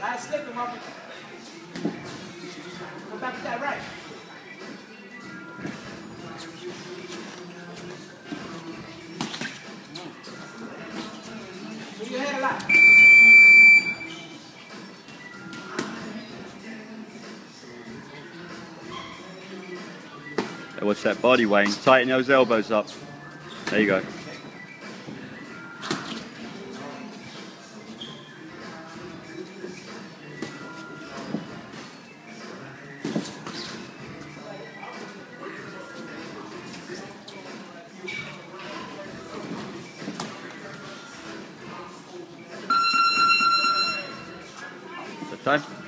Last slipping, Marcus. Go back to that right. Mm. Move your head a lot. Watch that body, Wayne. Tighten those elbows up. There you go. Time.